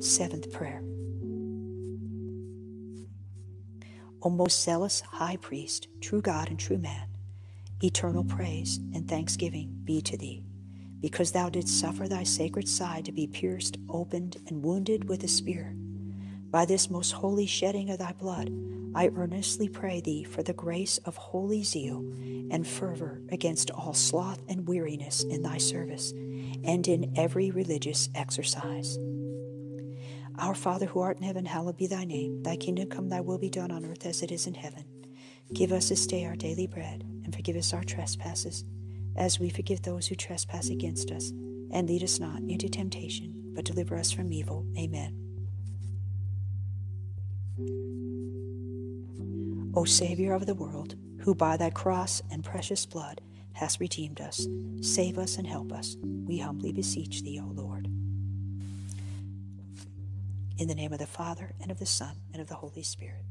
Seventh prayer. O most zealous high priest, true God and true man, eternal praise and thanksgiving be to thee, because thou didst suffer thy sacred side to be pierced, opened, and wounded with a spear. By this most holy shedding of thy blood, I earnestly pray thee for the grace of holy zeal and fervor against all sloth and weariness in thy service and in every religious exercise. Our Father who art in heaven, hallowed be thy name. Thy kingdom come, thy will be done on earth as it is in heaven. Give us this day our daily bread, and forgive us our trespasses, as we forgive those who trespass against us. And lead us not into temptation, but deliver us from evil. Amen. O Savior of the world, who by thy cross and precious blood hast redeemed us, save us and help us, we humbly beseech thee, O Lord. In the name of the Father, and of the Son, and of the Holy Spirit.